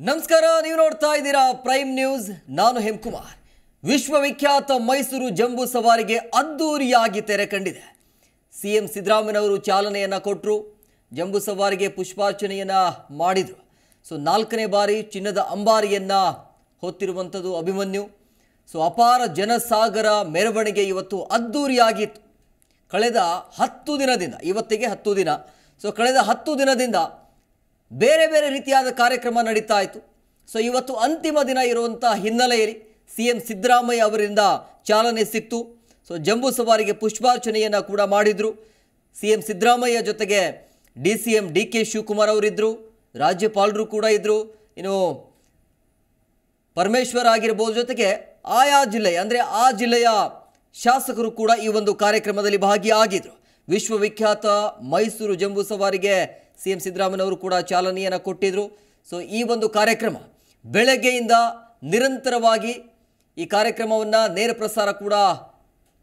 ನಮಸ್ಕಾರ, ನೀವು ನೋಡ್ತಾ ಇದ್ದೀರಾ ಪ್ರೈಮ್ ನ್ಯೂಸ್. ನಾನು ಹೇಮ್ಕುಮಾರ್. ವಿಶ್ವವಿಖ್ಯಾತ ಮೈಸೂರು ಜಂಬೂ ಸವಾರಿಗೆ ಅದ್ದೂರಿಯಾಗಿ ತೆರೆ ಕಂಡಿದೆ. ಸಿಎಂ ಸಿದ್ದರಾಮಯ್ಯನವರು ಚಾಲನೆಯನ್ನು ಕೊಟ್ಟರು ಜಂಬೂ ಸವಾರಿಗೆ ಪುಷ್ಪಾರ್ಚನೆಯನ್ನು ಮಾಡಿದರು. ಸೊ, ನಾಲ್ಕನೇ ಬಾರಿ ಚಿನ್ನದ ಅಂಬಾರಿಯನ್ನು ಹೊತ್ತಿರುವಂಥದ್ದು ಅಭಿಮನ್ಯು. ಸೊ, ಅಪಾರ ಜನಸಾಗರ ಮೆರವಣಿಗೆ ಇವತ್ತು ಅದ್ದೂರಿಯಾಗಿತ್ತು. ಕಳೆದ ಹತ್ತು ದಿನದಿಂದ, ಇವತ್ತಿಗೆ ಹತ್ತು ದಿನ. ಸೊ, ಕಳೆದ ಹತ್ತು ದಿನದಿಂದ ಬೇರೆ ಬೇರೆ ರೀತಿಯಾದ ಕಾರ್ಯಕ್ರಮ ನಡೀತಾ ಇತ್ತು. ಸೊ ಇವತ್ತು ಅಂತಿಮ ದಿನ ಇರುವಂಥ ಹಿನ್ನೆಲೆಯಲ್ಲಿ ಸಿ ಎಂ ಸಿದ್ದರಾಮಯ್ಯ ಅವರಿಂದ ಚಾಲನೆ ಸಿಕ್ತು. ಸೊ ಜಂಬೂ ಸವಾರಿಗೆ ಪುಷ್ಪಾರ್ಚನೆಯನ್ನು ಕೂಡ ಮಾಡಿದರು. ಸಿ ಎಂ ಸಿದ್ದರಾಮಯ್ಯ ಜೊತೆಗೆ D C M D K Shivakumar ಅವರಿದ್ದರು ರಾಜ್ಯಪಾಲರು ಕೂಡ ಇದ್ದರು ಇನ್ನು ಪರಮೇಶ್ವರ್ ಆಗಿರ್ಬೋದು ಜೊತೆಗೆ ಆಯಾ ಜಿಲ್ಲೆ, ಅಂದರೆ ಆ ಜಿಲ್ಲೆಯ ಶಾಸಕರು ಕೂಡ ಈ ಒಂದು ಕಾರ್ಯಕ್ರಮದಲ್ಲಿ ಭಾಗಿಯಾಗಿದ್ದರು ವಿಶ್ವವಿಖ್ಯಾತ ಮೈಸೂರು ಜಂಬೂ ಸವಾರಿಗೆ ಸಿ ಎಂ ಸಿದ್ದರಾಮಯ್ಯನವರು ಕೂಡ ಚಾಲನೆಯನ್ನು ಕೊಟ್ಟಿದ್ದರು ಸೊ ಈ ಒಂದು ಕಾರ್ಯಕ್ರಮ ಬೆಳಗ್ಗೆಯಿಂದ ನಿರಂತರವಾಗಿ ಈ ಕಾರ್ಯಕ್ರಮವನ್ನು ನೇರ ಪ್ರಸಾರ ಕೂಡ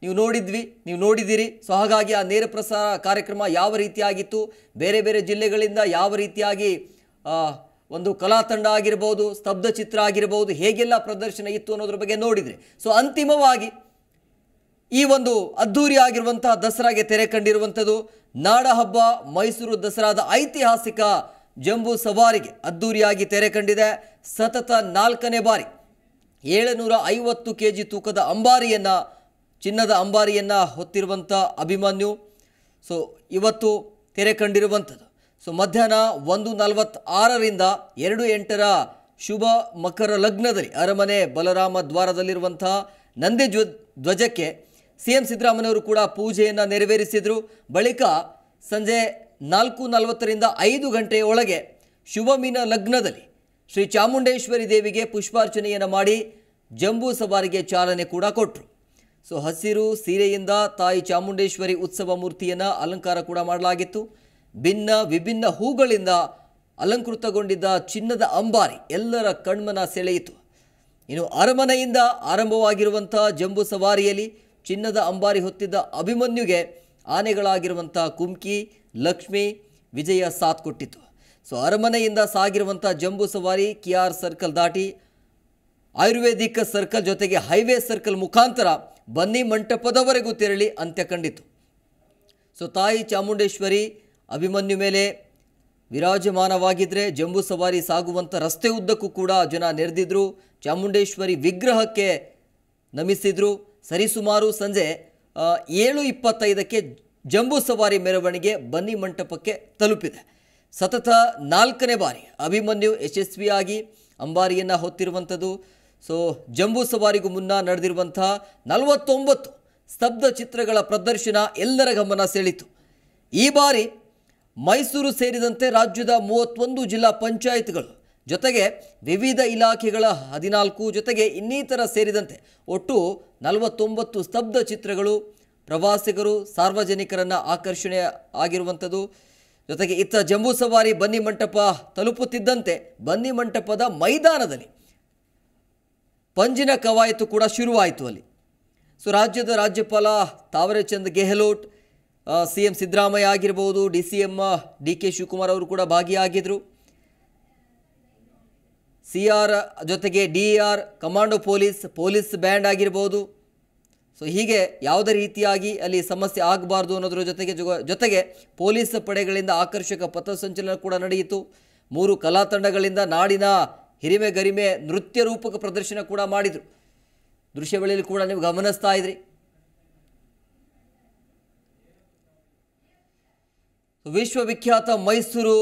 ನೀವು ನೋಡಿದ್ವಿ, ನೀವು ನೋಡಿದ್ದೀರಿ ಸೊ ಹಾಗಾಗಿ ಆ ನೇರ ಪ್ರಸಾರ ಕಾರ್ಯಕ್ರಮ ಯಾವ ರೀತಿಯಾಗಿತ್ತು, ಬೇರೆ ಬೇರೆ ಜಿಲ್ಲೆಗಳಿಂದ ಯಾವ ರೀತಿಯಾಗಿ ಒಂದು ಕಲಾ ತಂಡ ಆಗಿರ್ಬೋದು, ಸ್ತಬ್ಧ ಚಿತ್ರ ಆಗಿರ್ಬೋದು, ಹೇಗೆಲ್ಲ ಪ್ರದರ್ಶನ ಇತ್ತು ಅನ್ನೋದ್ರ ಬಗ್ಗೆ ನೋಡಿದರೆ. ಸೊ ಅಂತಿಮವಾಗಿ ಈ ಒಂದು ಅದ್ದೂರಿ ಆಗಿರುವಂತಹ ದಸರಾಗೆ ತೆರೆ ಕಂಡಿರುವಂಥದ್ದು ನಾಡ ಹಬ್ಬ, ಮೈಸೂರು ದಸರಾದ ಐತಿಹಾಸಿಕ ಜಂಬೂ ಸವಾರಿಗೆ ಅದ್ದೂರಿಯಾಗಿ ತೆರೆ ಕಂಡಿದೆ. ಸತತ ನಾಲ್ಕನೇ ಬಾರಿ ಏಳುನೂರ ಐವತ್ತು ಕೆ ಜಿ ತೂಕದ ಅಂಬಾರಿಯನ್ನು, ಚಿನ್ನದ ಅಂಬಾರಿಯನ್ನು ಹೊತ್ತಿರುವಂಥ ಅಭಿಮನ್ಯು. ಸೊ, ಇವತ್ತು ತೆರೆ ಕಂಡಿರುವಂಥದ್ದು. ಸೊ, ಮಧ್ಯಾಹ್ನ ಒಂದು ನಲವತ್ತಾರರಿಂದ ಎರಡು ಎಂಟರ ಶುಭ ಮಕರ ಲಗ್ನದಲ್ಲಿ ಅರಮನೆ ಬಲರಾಮ ದ್ವಾರದಲ್ಲಿರುವಂಥ ನಂದಿ ಧ್ವಜಕ್ಕೆ ಸಿ ಎಂ ಸಿದ್ದರಾಮಯ್ಯವರು ಕೂಡ ಪೂಜೆಯನ್ನು ನೆರವೇರಿಸಿದರು. ಬಳಿಕ ಸಂಜೆ ನಾಲ್ಕು ನಲವತ್ತರಿಂದ ಐದು ಗಂಟೆಯ ಒಳಗೆ ಶುಭಮೀನ ಲಗ್ನದಲ್ಲಿ ಶ್ರೀ ಚಾಮುಂಡೇಶ್ವರಿ ದೇವಿಗೆ ಪುಷ್ಪಾರ್ಚನೆಯನ್ನು ಮಾಡಿ ಜಂಬೂ ಸವಾರಿಗೆ ಚಾಲನೆ ಕೂಡ ಕೊಟ್ಟರು ಸೊ, ಹಸಿರು ಸೀರೆಯಿಂದ ತಾಯಿ ಚಾಮುಂಡೇಶ್ವರಿ ಉತ್ಸವ ಮೂರ್ತಿಯನ್ನು ಅಲಂಕಾರ ಕೂಡ ಮಾಡಲಾಗಿತ್ತು. ಭಿನ್ನ ವಿಭಿನ್ನ ಹೂಗಳಿಂದ ಅಲಂಕೃತಗೊಂಡಿದ್ದ ಚಿನ್ನದ ಅಂಬಾರಿ ಎಲ್ಲರ ಕಣ್ಮನ ಸೆಳೆಯಿತು. ಇನ್ನು ಅರಮನೆಯಿಂದ ಆರಂಭವಾಗಿರುವಂಥ ಜಂಬೂ ಸವಾರಿಯಲ್ಲಿ ಚಿನ್ನದ ಅಂಬಾರಿ ಹೊತ್ತಿದ್ದ ಅಭಿಮನ್ಯುಗೆ ಆನೆಗಳಾಗಿರುವಂಥ ಕುಮ್ಕಿ ಲಕ್ಷ್ಮಿ, ವಿಜಯ ಸಾಥ್ ಕೊಟ್ಟಿತು ಸೊ ಅರಮನೆಯಿಂದ ಸಾಗಿರುವಂಥ ಜಂಬೂ ಸವಾರಿ ಕೆ ಆರ್ ಸರ್ಕಲ್ ದಾಟಿ ಆಯುರ್ವೇದಿಕ್ ಸರ್ಕಲ್ ಜೊತೆಗೆ ಹೈವೇ ಸರ್ಕಲ್ ಮುಖಾಂತರ ಬನ್ನಿ ಮಂಟಪದವರೆಗೂ ತೆರಳಿ ಅಂತ್ಯ ಕಂಡಿತು ಸೊ ತಾಯಿ ಚಾಮುಂಡೇಶ್ವರಿ ಅಭಿಮನ್ಯು ಮೇಲೆ ವಿರಾಜಮಾನವಾಗಿದ್ದರೆ ಜಂಬೂ ಸವಾರಿ ಸಾಗುವಂಥ ರಸ್ತೆ ಉದ್ದಕ್ಕೂ ಕೂಡ ಜನ ನೆರೆದಿದ್ರು. ಚಾಮುಂಡೇಶ್ವರಿ ವಿಗ್ರಹಕ್ಕೆ ನಮಿಸಿದ್ರು. ಸರಿಸುಮಾರು ಸಂಜೆ ಏಳು ಇಪ್ಪತ್ತೈದಕ್ಕೆ ಜಂಬೂ ಸವಾರಿ ಮೆರವಣಿಗೆ ಬನ್ನಿ ಮಂಟಪಕ್ಕೆ ತಲುಪಿದೆ. ಸತತ ನಾಲ್ಕನೇ ಬಾರಿ ಅಭಿಮನ್ಯು ಯಶಸ್ವಿಯಾಗಿ ಅಂಬಾರಿಯನ್ನು ಹೊತ್ತಿರುವಂಥದ್ದು. ಸೊ, ಜಂಬೂ ಸವಾರಿಗೂ ಮುನ್ನ ನಡೆದಿರುವಂಥ ನಲವತ್ತೊಂಬತ್ತು ಸ್ತಬ್ಧ ಚಿತ್ರಗಳ ಪ್ರದರ್ಶನ ಎಲ್ಲರ ಗಮನ ಸೆಳೀತು ಈ ಬಾರಿ ಮೈಸೂರು ಸೇರಿದಂತೆ ರಾಜ್ಯದ ಮೂವತ್ತೊಂದು ಜಿಲ್ಲಾ ಪಂಚಾಯತ್ಗಳು ಜೊತೆಗೆ ವಿವಿಧ ಇಲಾಖೆಗಳ ಹದಿನಾಲ್ಕು ಜೊತೆಗೆ ಇನ್ನಿತರ ಸೇರಿದಂತೆ ಒಟ್ಟು ನಲವತ್ತೊಂಬತ್ತು ಸ್ತಬ್ಧ ಚಿತ್ರಗಳು ಪ್ರವಾಸಿಗರು ಸಾರ್ವಜನಿಕರನ್ನು ಆಕರ್ಷಣೆ ಆಗಿರುವಂಥದ್ದು. ಜೊತೆಗೆ ಇತ್ತ ಜಂಬೂ ಸವಾರಿ ಬನ್ನಿ ಮಂಟಪ ತಲುಪುತ್ತಿದ್ದಂತೆ ಬನ್ನಿ ಮಂಟಪದ ಮೈದಾನದಲ್ಲಿ ಪಂಜಿನ ಕವಾಯತು ಕೂಡ ಶುರುವಾಯಿತು ಅಲ್ಲಿ. ಸೊ ರಾಜ್ಯದ ರಾಜ್ಯಪಾಲ ತಾವರೆಚಂದ್ ಗೆಹ್ಲೋಟ್ ಸಿ ಎಂ ಸಿದ್ದರಾಮಯ್ಯ ಆಗಿರ್ಬೋದು, D C M, D K Shivakumar ಅವರು ಕೂಡ ಭಾಗಿಯಾಗಿದ್ದರು ಸಿ ಆರ್ ಜೊತೆಗೆ D R commando police police band ಆಗಿರ್ಬೋದು. ಸೊ ಹೀಗೆ ಯಾವುದೇ ರೀತಿಯಾಗಿ ಅಲ್ಲಿ ಸಮಸ್ಯೆ ಆಗಬಾರ್ದು ಅನ್ನೋದ್ರ ಜೊತೆಗೆ ಜೊತೆಗೆ ಪೊಲೀಸ್ ಪಡೆಗಳಿಂದ ಆಕರ್ಷಕ ಪಥಸಂಚಲನ ಕೂಡ ನಡೆಯಿತು. ಮೂರು ಕಲಾ ತಂಡಗಳಿಂದ ನಾಡಿನ ಹಿರಿಮೆ ಗರಿಮೆ ನೃತ್ಯ ರೂಪಕ ಪ್ರದರ್ಶನ ಕೂಡ ಮಾಡಿದರು. ದೃಶ್ಯಗಳಲ್ಲಿ ಕೂಡ ನೀವು ಗಮನಿಸ್ತಾ ಇದ್ರಿ. ವಿಶ್ವವಿಖ್ಯಾತ ಮೈಸೂರು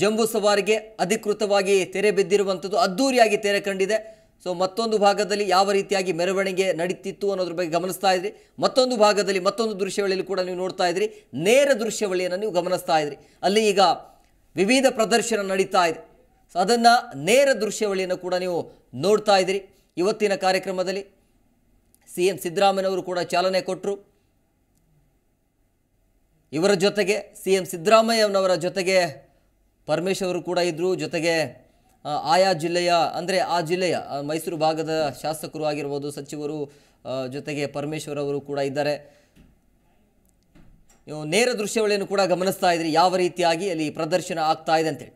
ಜಂಬೂ ಸವಾರಿಗೆ ಅಧಿಕೃತವಾಗಿ ತೆರೆ ಬಿದ್ದಿರುವಂಥದ್ದು ಅದ್ದೂರಿಯಾಗಿ ತೆರೆ ಕಂಡಿದೆ. ಸೊ ಮತ್ತೊಂದು ಭಾಗದಲ್ಲಿ ಯಾವ ರೀತಿಯಾಗಿ ಮೆರವಣಿಗೆ ನಡೀತಿತ್ತು ಅನ್ನೋದ್ರ ಬಗ್ಗೆ ಗಮನಿಸ್ತಾ ಇದ್ರಿ. ಮತ್ತೊಂದು ಭಾಗದಲ್ಲಿ ಮತ್ತೊಂದು ದೃಶ್ಯವಳಿಯಲ್ಲಿ ಕೂಡ ನೀವು ನೋಡ್ತಾ ಇದ್ರಿ. ನೇರ ದೃಶ್ಯವಳಿಯನ್ನು ನೀವು ಗಮನಿಸ್ತಾ ಇದ್ರಿ. ಅಲ್ಲಿ ಈಗ ವಿವಿಧ ಪ್ರದರ್ಶನ ನಡೀತಾ ಇದೆ. ಸೊ ಅದನ್ನು ನೇರ ದೃಶ್ಯವಳಿಯನ್ನು ಕೂಡ ನೀವು ನೋಡ್ತಾ ಇದ್ರಿ. ಇವತ್ತಿನ ಕಾರ್ಯಕ್ರಮದಲ್ಲಿ ಸಿ ಎಂ ಸಿದ್ದರಾಮಯ್ಯನವರು ಕೂಡ ಚಾಲನೆ ಕೊಟ್ಟರು ಇವರ ಜೊತೆಗೆ ಸಿ ಎಂ ಸಿದ್ದರಾಮಯ್ಯನವರ ಜೊತೆಗೆ ಪರಮೇಶ್ ಅವರು ಕೂಡ ಇದ್ದರು ಜೊತೆಗೆ ಆಯಾ ಜಿಲ್ಲೆಯ, ಅಂದರೆ ಆ ಜಿಲ್ಲೆಯ ಮೈಸೂರು ಭಾಗದ ಶಾಸಕರು ಆಗಿರ್ಬೋದು, ಸಚಿವರು ಜೊತೆಗೆ ಪರಮೇಶ್ವರ್ ಅವರು ಕೂಡ ಇದ್ದಾರೆ. ನೇರ ದೃಶ್ಯಗಳನ್ನು ಕೂಡ ಗಮನಿಸ್ತಾ ಇದ್ರಿ. ಯಾವ ರೀತಿಯಾಗಿ ಅಲ್ಲಿ ಪ್ರದರ್ಶನ ಆಗ್ತಾ ಇದೆ ಅಂತೇಳಿ.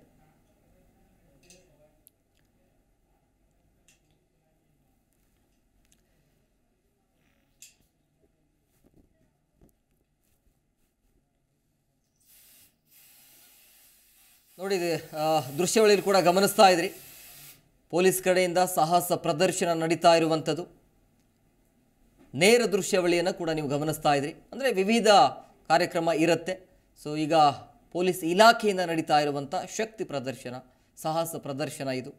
ನೋಡಿ ದೃಶ್ಯಾವಳಿಯಲ್ಲಿ ಕೂಡ ಗಮನಿಸ್ತಾ ಇದ್ರಿ. ಪೊಲೀಸ್ ಕಡೆಯಿಂದ ಸಾಹಸ ಪ್ರದರ್ಶನ ನಡೀತಾ ಇರುವಂಥದ್ದು. ನೇರ ದೃಶ್ಯಾವಳಿಯನ್ನು ಕೂಡ ನೀವು ಗಮನಿಸ್ತಾ ಇದ್ರಿ. ಅಂದರೆ ವಿವಿಧ ಕಾರ್ಯಕ್ರಮ ಇರುತ್ತೆ. ಸೊ ಈಗ ಪೊಲೀಸ್ ಇಲಾಖೆಯಿಂದ ನಡೀತಾ ಇರುವಂಥ ಶಕ್ತಿ ಪ್ರದರ್ಶನ, ಸಾಹಸ ಪ್ರದರ್ಶನ ಇದು.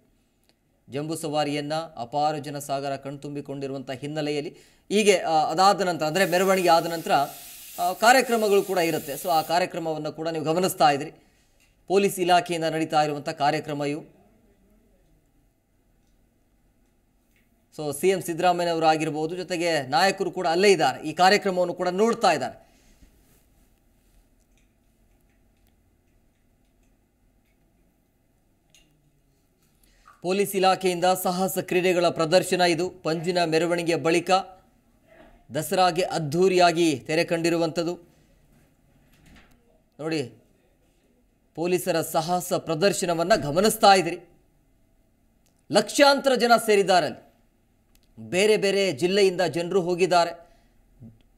ಜಂಬೂ ಸವಾರಿಯನ್ನು ಅಪಾರ ಜನಸಾಗರ ಕಣ್ತುಂಬಿಕೊಂಡಿರುವಂಥ ಹಿನ್ನೆಲೆಯಲ್ಲಿ ಹೀಗೆ ಅದಾದ ನಂತರ, ಅಂದರೆ ಮೆರವಣಿಗೆ ಆದ ನಂತರ ಕಾರ್ಯಕ್ರಮಗಳು ಕೂಡ ಇರುತ್ತೆ. ಸೊ ಆ ಕಾರ್ಯಕ್ರಮವನ್ನು ಕೂಡ ನೀವು ಗಮನಿಸ್ತಾ ಇದ್ರಿ. ಪೊಲೀಸ್ ಇಲಾಖೆಯಿಂದ ನಡೀತಾ ಇರುವಂಥ ಕಾರ್ಯಕ್ರಮ ಇವು. ಸೊ ಸಿ ಎಂ ಸಿದ್ದರಾಮಯ್ಯನವರು ಆಗಿರ್ಬೋದು, ಜೊತೆಗೆ ನಾಯಕರು ಕೂಡ ಅಲ್ಲೇ ಇದ್ದಾರೆ. ಈ ಕಾರ್ಯಕ್ರಮವನ್ನು ಕೂಡ ನೋಡ್ತಾ ಇದ್ದಾರೆ. ಪೊಲೀಸ್ ಇಲಾಖೆಯಿಂದ ಸಾಹಸ ಕ್ರೀಡೆಗಳ ಪ್ರದರ್ಶನ ಇದು. ಪಂಜಿನ ಮೆರವಣಿಗೆಯ ಬಳಿಕ ದಸರಾಗೆ ಅದ್ಧೂರಿಯಾಗಿ ತೆರೆ ಕಂಡಿರುವಂಥದ್ದು. ನೋಡಿ ಪೊಲೀಸರ ಸಾಹಸ ಪ್ರದರ್ಶನವನ್ನು ಗಮನಿಸ್ತಾ ಇದ್ರಿ. ಲಕ್ಷಾಂತರ ಜನ ಸೇರಿದ್ದಾರೆ ಬೇರೆ ಬೇರೆ ಜಿಲ್ಲೆಯಿಂದ ಜನರು ಹೋಗಿದ್ದಾರೆ.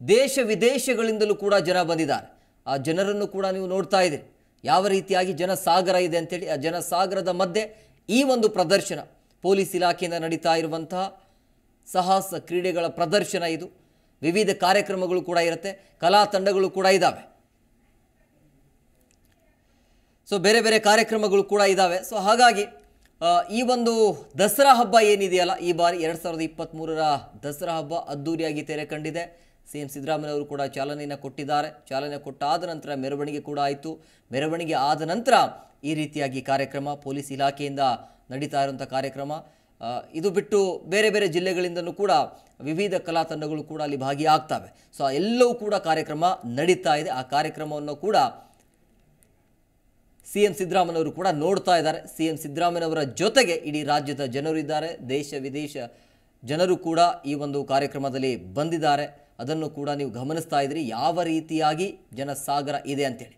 ದೇಶ ವಿದೇಶಗಳಿಂದಲೂ ಕೂಡ ಜನ ಬಂದಿದ್ದಾರೆ. ಆ ಜನರನ್ನು ಕೂಡ ನೀವು ನೋಡ್ತಾ ಇದ್ದೀರಿ ಯಾವ ರೀತಿಯಾಗಿ ಜನಸಾಗರ ಇದೆ ಅಂತೇಳಿ, ಆ ಜನಸಾಗರದ ಮಧ್ಯೆ ಈ ಒಂದು ಪ್ರದರ್ಶನ, ಪೊಲೀಸ್ ಇಲಾಖೆಯಿಂದ ನಡೀತಾ ಇರುವಂತಹ ಸಾಹಸ ಕ್ರೀಡೆಗಳ ಪ್ರದರ್ಶನ ಇದು. ವಿವಿಧ ಕಾರ್ಯಕ್ರಮಗಳು ಕೂಡ ಇರುತ್ತೆ, ಕಲಾ ತಂಡಗಳು ಕೂಡ ಇದ್ದಾವೆ ಸೊ ಬೇರೆ ಬೇರೆ ಕಾರ್ಯಕ್ರಮಗಳು ಕೂಡ ಇದ್ದಾವೆ ಸೊ ಹಾಗಾಗಿ ಈ ಒಂದು ದಸರಾ ಹಬ್ಬ ಏನಿದೆಯಲ್ಲ, ಈ ಬಾರಿ ಎರಡು ಸಾವಿರದ ಇಪ್ಪತ್ತ್ಮೂರರ ದಸರಾ ಹಬ್ಬ ಅದ್ದೂರಿಯಾಗಿ ತೆರೆ ಕಂಡಿದೆ. ಸಿ ಎಂ ಸಿದ್ದರಾಮಯ್ಯವರು ಕೂಡ ಚಾಲನೆಯನ್ನು ಕೊಟ್ಟಿದ್ದಾರೆ. ಚಾಲನೆ ಕೊಟ್ಟಾದ ನಂತರ ಮೆರವಣಿಗೆ ಕೂಡ ಆಯಿತು. ಮೆರವಣಿಗೆ ಆದ ನಂತರ ಈ ರೀತಿಯಾಗಿ ಕಾರ್ಯಕ್ರಮ ಪೊಲೀಸ್ ಇಲಾಖೆಯಿಂದ ನಡೀತಾ ಇರುವಂಥ ಕಾರ್ಯಕ್ರಮ. ಇದು ಬಿಟ್ಟು ಬೇರೆ ಬೇರೆ ಜಿಲ್ಲೆಗಳಿಂದಲೂ ಕೂಡ ವಿವಿಧ ಕಲಾ ತಂಡಗಳು ಕೂಡ ಅಲ್ಲಿ ಭಾಗಿಯಾಗ್ತವೆ. ಸೊ ಎಲ್ಲವೂ ಕೂಡ ಕಾರ್ಯಕ್ರಮ ನಡೀತಾ ಇದೆ. ಆ ಕಾರ್ಯಕ್ರಮವನ್ನು ಕೂಡ ಸಿ ಎಂ ಸಿದ್ದರಾಮಯ್ಯವರು ಕೂಡ ನೋಡ್ತಾ ಇದ್ದಾರೆ. ಸಿ ಎಂ ಸಿದ್ದರಾಮಯ್ಯವರ ಜೊತೆಗೆ ಇಡೀ ರಾಜ್ಯದ ಜನರು ಇದ್ದಾರೆ. ದೇಶ, ವಿದೇಶ ಜನರು ಕೂಡ ಈ ಒಂದು ಕಾರ್ಯಕ್ರಮದಲ್ಲಿ ಬಂದಿದ್ದಾರೆ. ಅದನ್ನು ಕೂಡ ನೀವು ಗಮನಿಸ್ತಾ ಇದ್ದೀರಿ ಯಾವ ರೀತಿಯಾಗಿ ಜನಸಾಗರ ಇದೆ ಅಂತೇಳಿ.